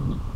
Mm-hmm.